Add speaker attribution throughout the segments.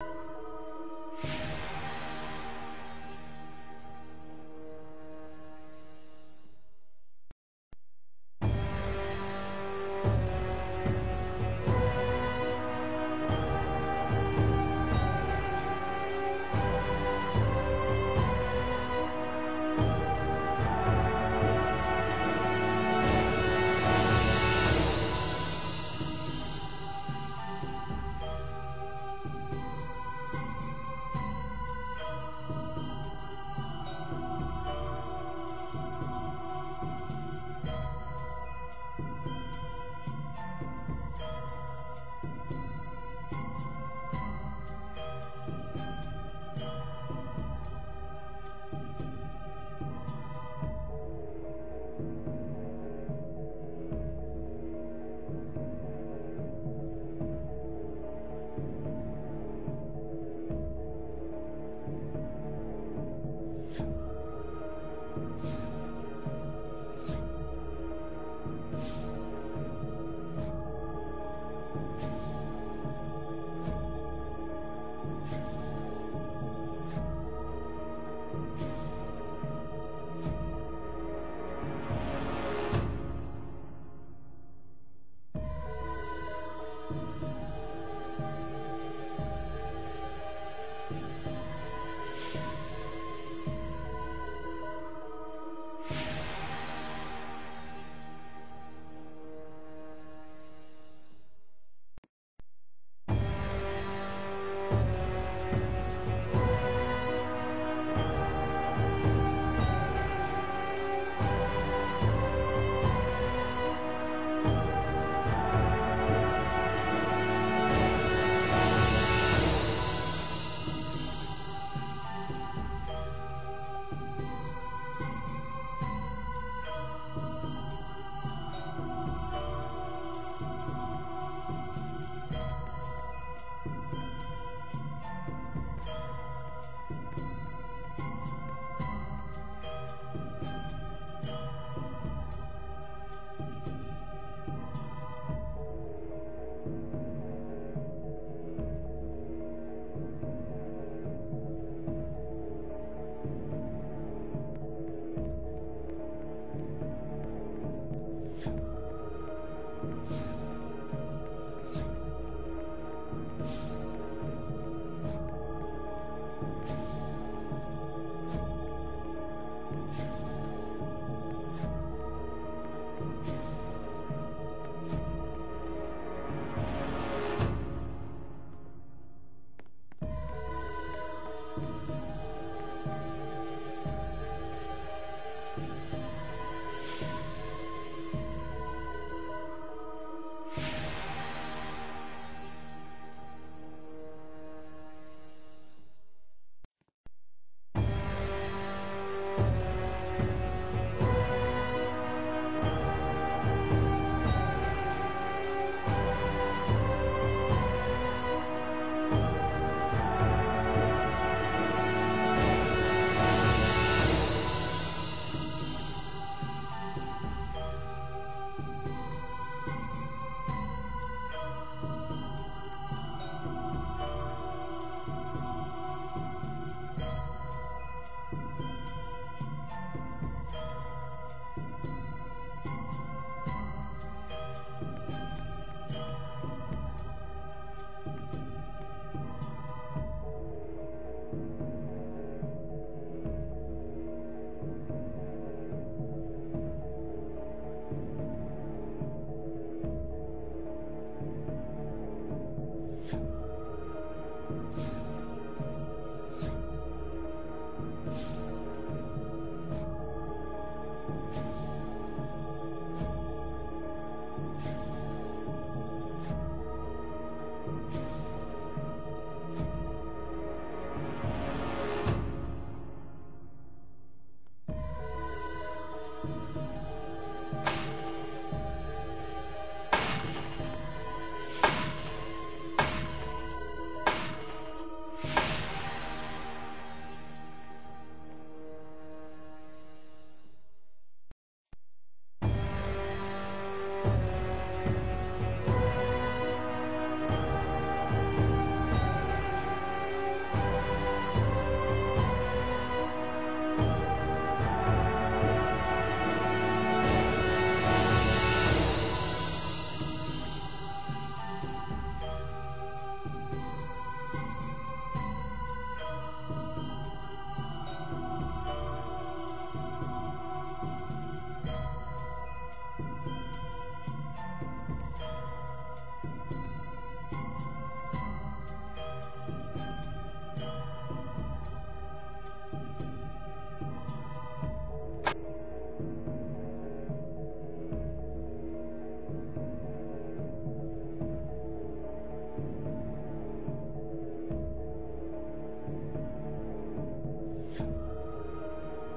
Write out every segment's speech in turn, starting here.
Speaker 1: you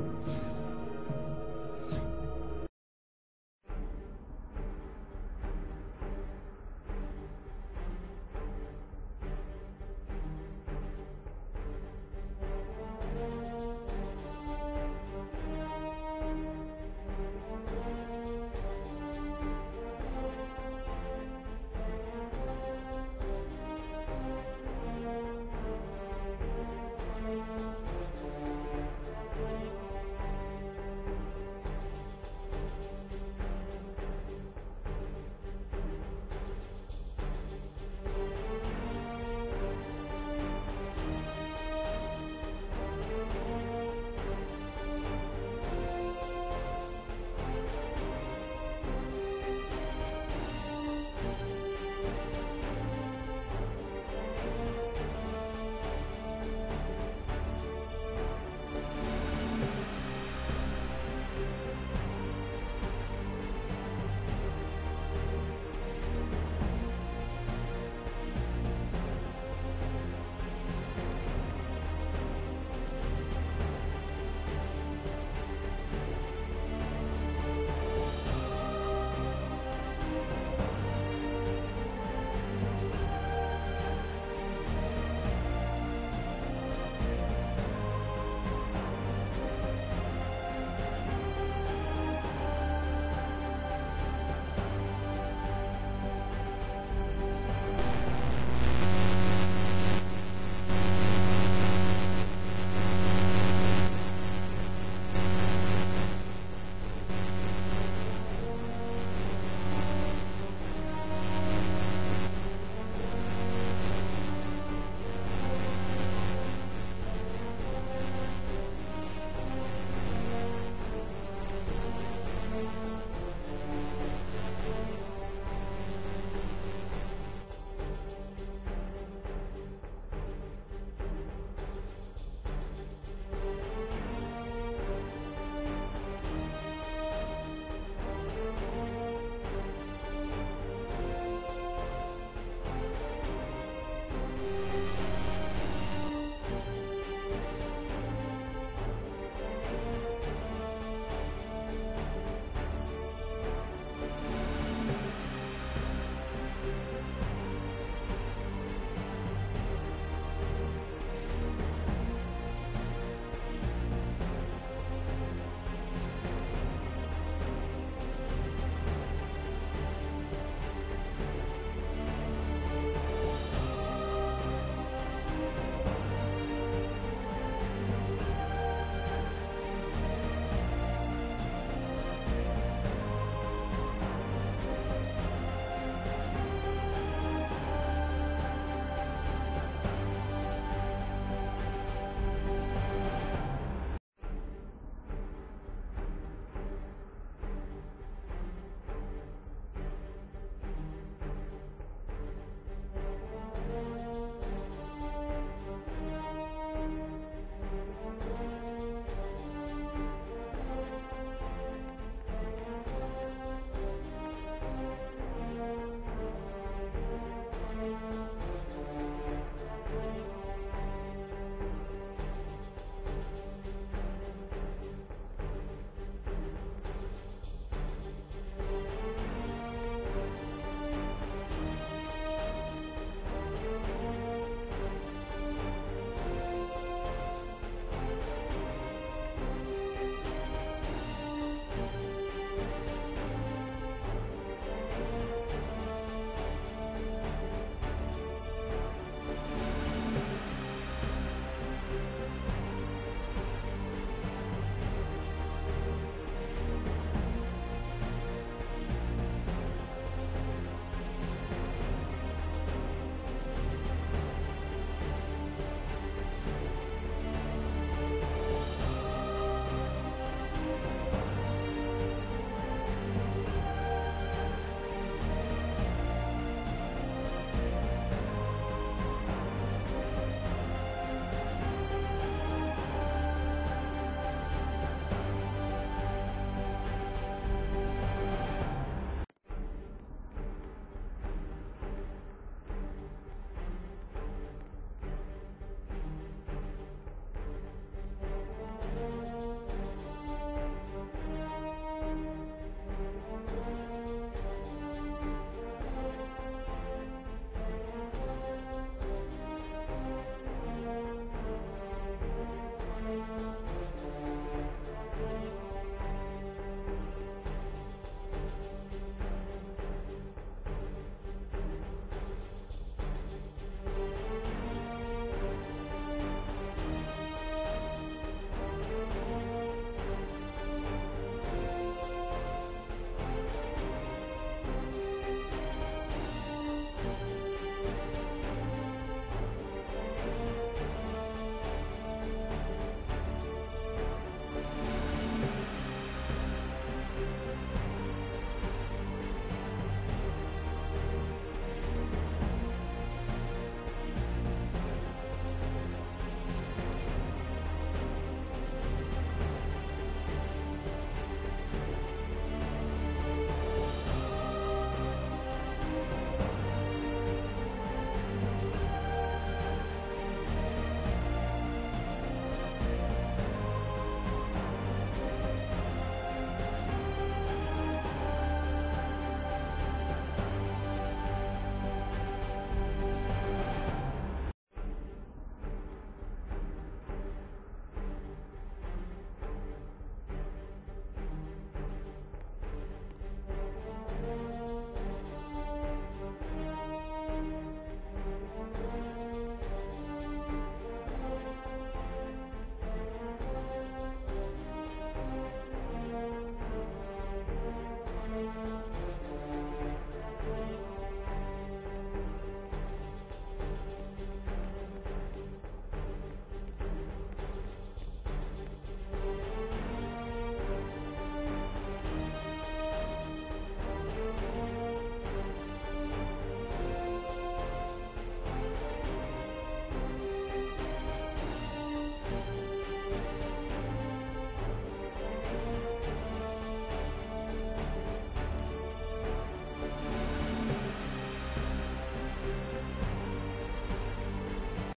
Speaker 1: Thank you.